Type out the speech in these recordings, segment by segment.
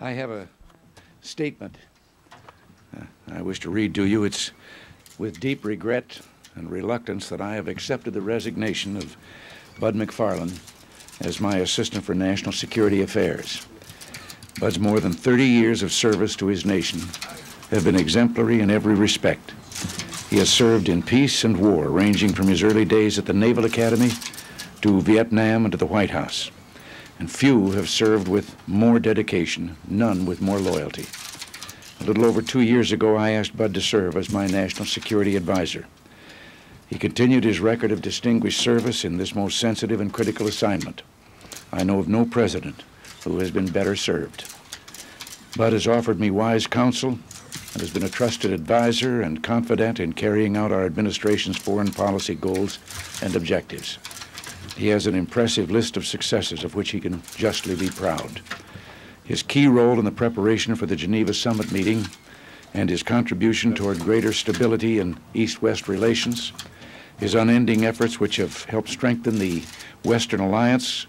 I have a statement uh, I wish to read to you. It's with deep regret and reluctance that I have accepted the resignation of Bud McFarlane as my Assistant for National Security Affairs. Bud's more than 30 years of service to his nation have been exemplary in every respect. He has served in peace and war, ranging from his early days at the Naval Academy to Vietnam and to the White House. And few have served with more dedication, none with more loyalty. A little over two years ago, I asked Bud to serve as my national security advisor. He continued his record of distinguished service in this most sensitive and critical assignment. I know of no president who has been better served. Bud has offered me wise counsel and has been a trusted advisor and confidant in carrying out our administration's foreign policy goals and objectives. He has an impressive list of successes of which he can justly be proud. His key role in the preparation for the Geneva Summit meeting and his contribution toward greater stability in East West relations, his unending efforts which have helped strengthen the Western Alliance,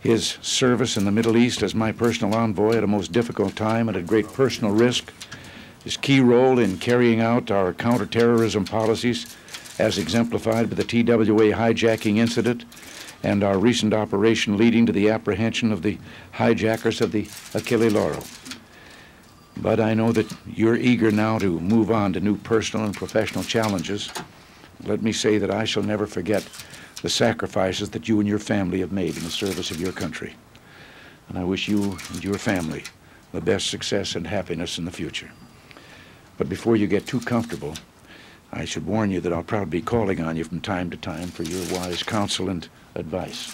his service in the Middle East as my personal envoy at a most difficult time and at great personal risk, his key role in carrying out our counterterrorism policies as exemplified by the TWA hijacking incident and our recent operation leading to the apprehension of the hijackers of the Achille Lauro. But I know that you're eager now to move on to new personal and professional challenges. Let me say that I shall never forget the sacrifices that you and your family have made in the service of your country. And I wish you and your family the best success and happiness in the future. But before you get too comfortable, I should warn you that I'll probably be calling on you from time to time for your wise counsel and advice.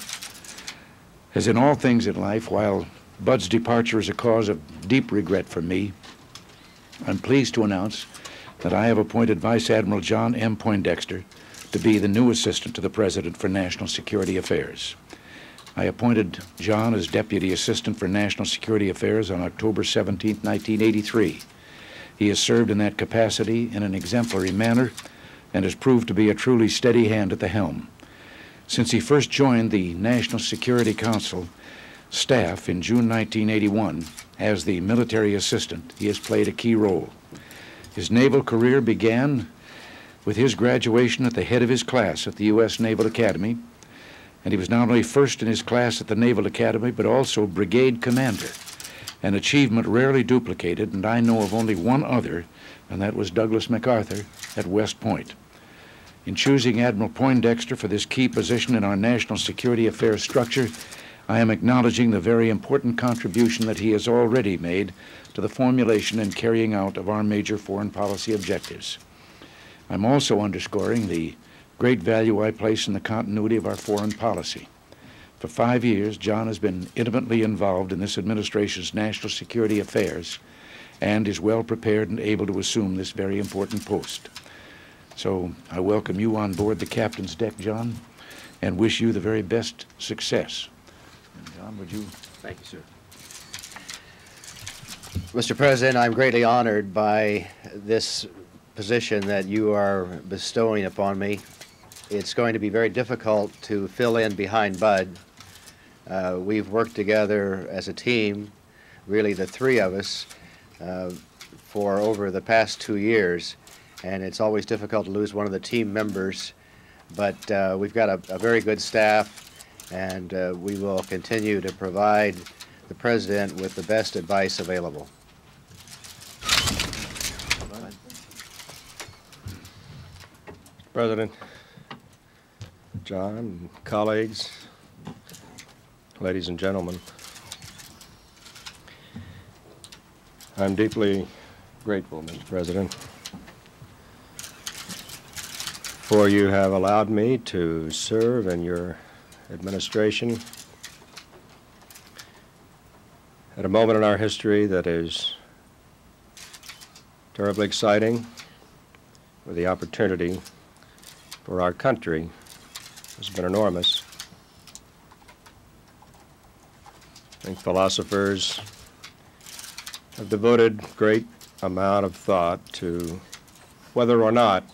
As in all things in life, while Bud's departure is a cause of deep regret for me, I'm pleased to announce that I have appointed Vice Admiral John M. Poindexter to be the new assistant to the President for National Security Affairs. I appointed John as Deputy Assistant for National Security Affairs on October 17, 1983. He has served in that capacity in an exemplary manner and has proved to be a truly steady hand at the helm. Since he first joined the National Security Council staff in June 1981 as the military assistant, he has played a key role. His naval career began with his graduation at the head of his class at the U.S. Naval Academy, and he was not only first in his class at the Naval Academy, but also brigade commander, an achievement rarely duplicated, and I know of only one other, and that was Douglas MacArthur at West Point. In choosing Admiral Poindexter for this key position in our national security affairs structure, I am acknowledging the very important contribution that he has already made to the formulation and carrying out of our major foreign policy objectives. I'm also underscoring the great value I place in the continuity of our foreign policy. For five years, John has been intimately involved in this administration's national security affairs and is well prepared and able to assume this very important post. So I welcome you on board the captain's deck, John, and wish you the very best success. And John, would you? Thank you, sir. Mr. President, I'm greatly honored by this position that you are bestowing upon me. It's going to be very difficult to fill in behind Bud. Uh, we've worked together as a team, really the three of us, uh, for over the past two years and it's always difficult to lose one of the team members. But uh, we've got a, a, very good staff, and uh, we will continue to provide the President with the best advice available. President, John, colleagues, ladies and gentlemen, I'm deeply grateful, Mr. President, for you have allowed me to serve in your administration at a moment in our history that is terribly exciting, where the opportunity for our country has been enormous. Think philosophers have devoted great amount of thought to whether or not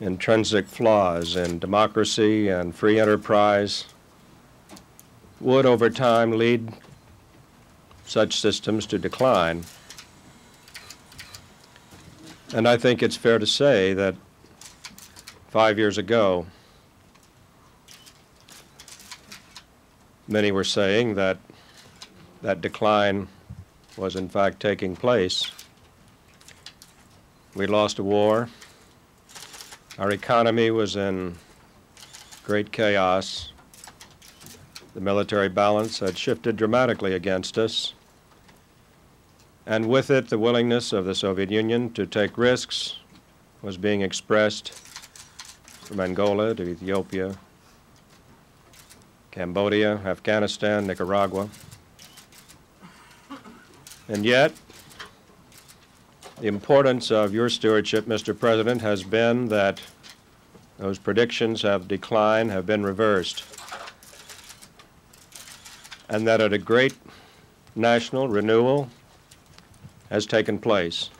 intrinsic flaws in democracy and free enterprise would over time lead such systems to decline. And I think it's fair to say that five years ago, many were saying that that decline was in fact taking place. We lost a war. Our economy was in great chaos. The military balance had shifted dramatically against us. And with it, the willingness of the Soviet Union to take risks was being expressed from Angola to Ethiopia, Cambodia, Afghanistan, Nicaragua. And yet, the importance of your stewardship, Mr. President, has been that those predictions have declined, have been reversed, and that a great national renewal has taken place.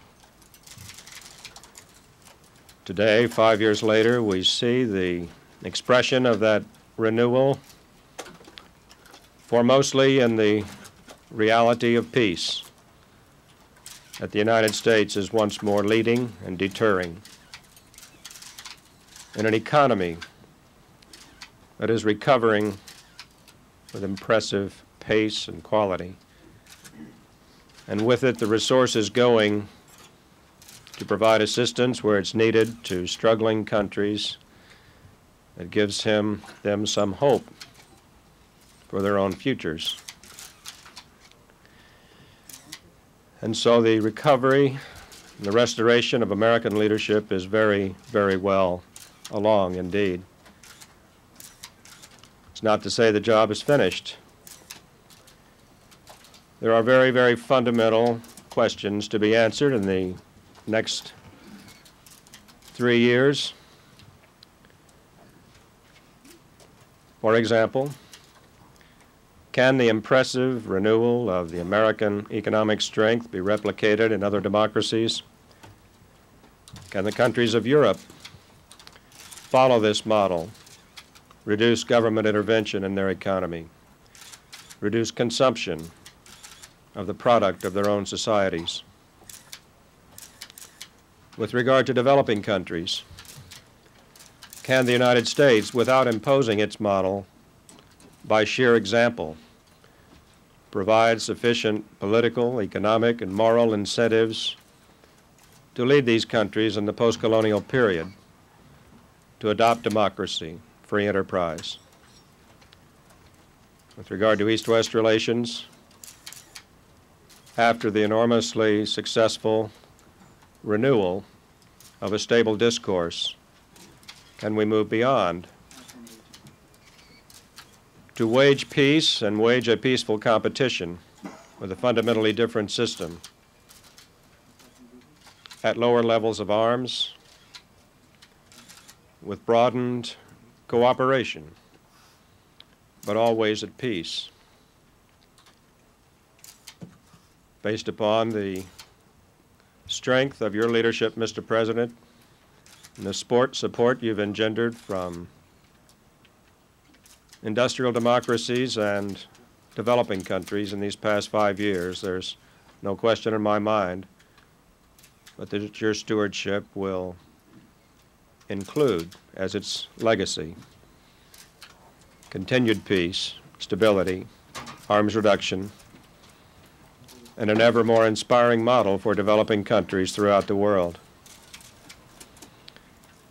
Today, five years later, we see the expression of that renewal foremostly in the reality of peace that the United States is once more leading and deterring. In an economy that is recovering with impressive pace and quality, and with it the resources going to provide assistance where it's needed to struggling countries that gives him them some hope for their own futures. And so the recovery and the restoration of American leadership is very, very well along indeed. It's not to say the job is finished. There are very, very fundamental questions to be answered in the next three years. For example, can the impressive renewal of the American economic strength be replicated in other democracies? Can the countries of Europe follow this model, reduce government intervention in their economy, reduce consumption of the product of their own societies? With regard to developing countries, can the United States, without imposing its model, by sheer example, provide sufficient political, economic, and moral incentives to lead these countries in the post-colonial period to adopt democracy, free enterprise. With regard to East-West relations, after the enormously successful renewal of a stable discourse, can we move beyond to wage peace and wage a peaceful competition with a fundamentally different system at lower levels of arms with broadened cooperation, but always at peace, based upon the strength of your leadership, Mr. President, and the sport support you've engendered from industrial democracies and developing countries in these past five years. There's no question in my mind, but that your stewardship will include as its legacy continued peace, stability, arms reduction, and an ever more inspiring model for developing countries throughout the world.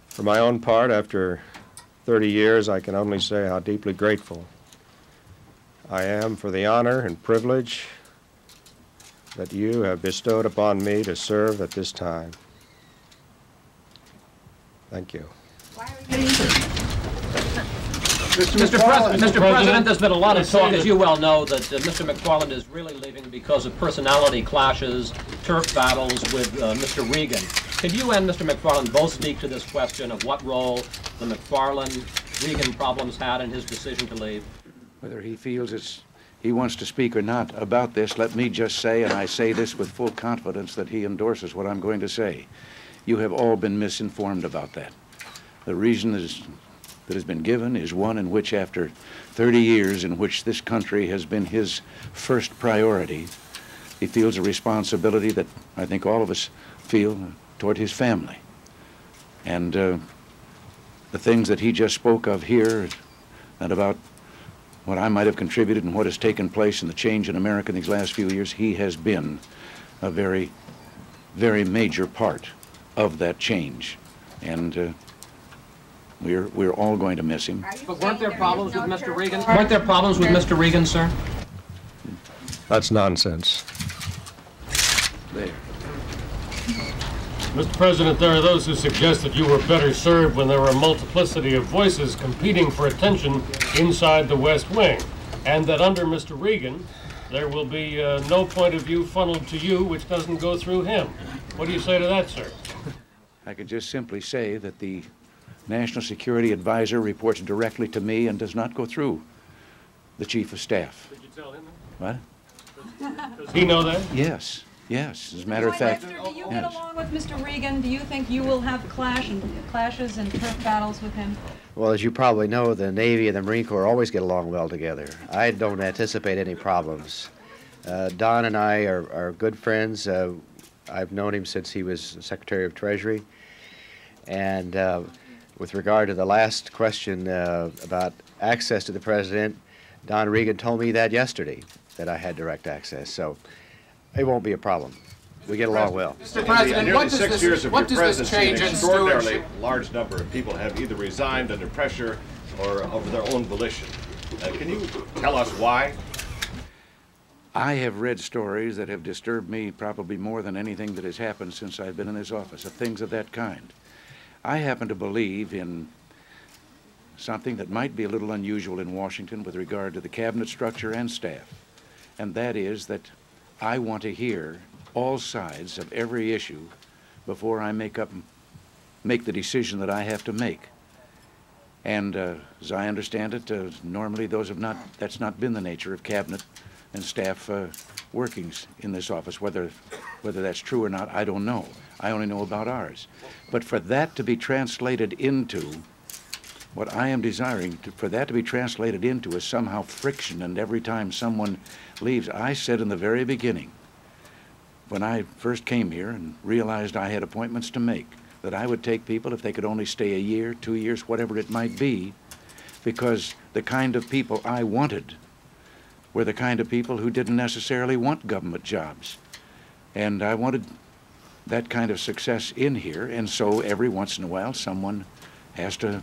For my own part, after 30 years, I can only say how deeply grateful I am for the honor and privilege that you have bestowed upon me to serve at this time. Thank you. Mr. President, Mr. President, there's been a lot of talk, as you well know, that uh, Mr. McFarlane is really leaving because of personality clashes, turf battles with uh, Mr. Regan. Could you and Mr. McFarlane both speak to this question of what role the McFarlane-Regan problems had in his decision to leave? Whether he feels it's, he wants to speak or not about this, let me just say, and I say this with full confidence, that he endorses what I'm going to say. You have all been misinformed about that. The reason is that has been given is one in which, after 30 years in which this country has been his first priority, he feels a responsibility that I think all of us feel toward his family. And uh, the things that he just spoke of here and about what I might have contributed and what has taken place and the change in America in these last few years, he has been a very, very major part of that change. And uh, we're, we're all going to miss him. But weren't there problems with Mr. Regan? Weren't there problems with Mr. Regan, sir? That's nonsense. There. Mr. President, there are those who suggest that you were better served when there were a multiplicity of voices competing for attention inside the West Wing, and that under Mr. Regan, there will be uh, no point of view funneled to you which doesn't go through him. What do you say to that, sir? I can just simply say that the National Security Advisor reports directly to me and does not go through the Chief of Staff. Did you tell him What? that? Does he know that? Yes, yes. As a matter of fact, Lester, do you get along with Mr. Regan? Do you think you will have clash and clashes and turf battles with him? Well, as you probably know, the Navy and the Marine Corps always get along well together. I don't anticipate any problems. Uh, Don and I are, are good friends. Uh, I've known him since he was Secretary of Treasury. And uh, with regard to the last question uh, about access to the President, Don Regan told me that yesterday, that I had direct access. So it won't be a problem. We get along well. Mr. In President, nearly what does six this, years of what your does this presidency, change an in extraordinarily stewardship? large number of people have either resigned under pressure or of their own volition. Uh, Can you tell us why? I have read stories that have disturbed me probably more than anything that has happened since I've been in this office, of things of that kind. I happen to believe in something that might be a little unusual in Washington with regard to the cabinet structure and staff, and that is that I want to hear all sides of every issue before I make up make the decision that I have to make. And uh, as I understand it, uh, normally those have not, that's not been the nature of cabinet and staff uh, workings in this office. Whether, whether that's true or not, I don't know. I only know about ours. But for that to be translated into, what I am desiring, to, for that to be translated into is somehow friction, and every time someone leaves, I said in the very beginning, when I first came here and realized I had appointments to make, that I would take people if they could only stay a year, two years, whatever it might be, because the kind of people I wanted were the kind of people who didn't necessarily want government jobs. And I wanted that kind of success in here, and so every once in a while, someone has to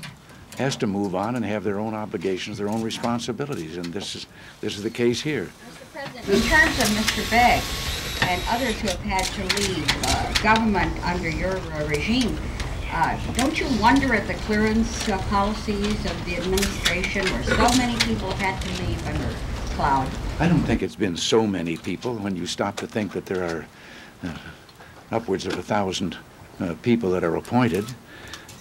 has to move on and have their own obligations, their own responsibilities, and this is this is the case here. Mr. President, in terms of Mr. Beggs and others who have had to leave uh, government under your uh, regime, uh, don't you wonder at the clearance uh, policies of the administration where so many people have had to leave under cloud? I don't think it's been so many people when you stop to think that there are uh, upwards of a thousand uh, people that are appointed.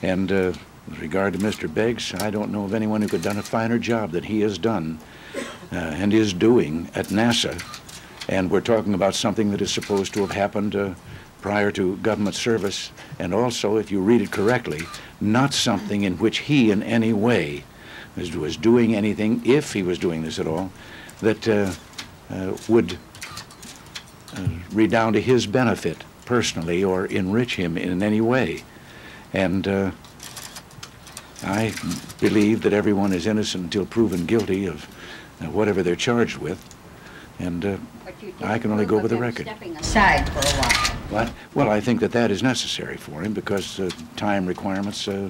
And uh, with regard to Mr. Beggs, I don't know of anyone who could have done a finer job than he has done uh, and is doing at NASA. And we're talking about something that is supposed to have happened uh, prior to government service, and also, if you read it correctly, not something in which he in any way was, was doing anything, if he was doing this at all, that uh, uh, would uh, redound to his benefit personally or enrich him in any way. And uh, I believe that everyone is innocent until proven guilty of uh, whatever they're charged with. And uh, I can only go approve with the record. Aside for a while. What? Well, I think that that is necessary for him because uh, time requirements uh,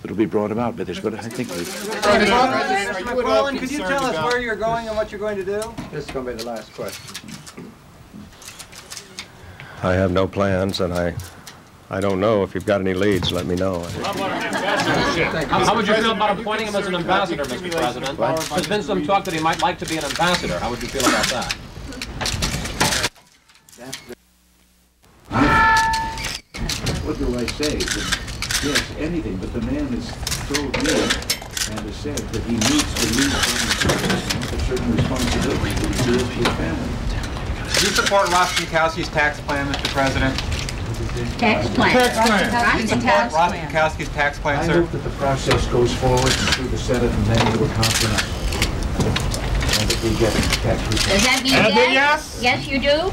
that'll be brought about by this. But I think we, Mr. McClellan, could you tell us where you're going and what you're going to do? This is going to be the last question. I have no plans, and I, I don't know. If you've got any leads, let me know. How about an ambassadorship? How how would you feel about appointing him as an ambassador, Mr. President? There's been some talk that he might like to be an ambassador. How would you feel about that? what do I say? Yes, anything, but the man has told me and has said that he needs to leave certain, a certain responsibility to his family. Do you support Rostenkowski's tax plan, Mr. President? Tax plan. Tax plan. Rostenkowski's tax plan, I sir. I hope that the process goes forward through the Senate and then to a compromise. And that we get tax reform. Does that mean Admiral, yes? Yes, you do?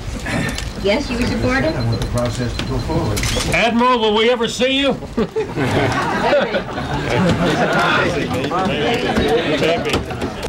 Yes, you support it? I want the process to go forward. Admiral, will we ever see you? Happy.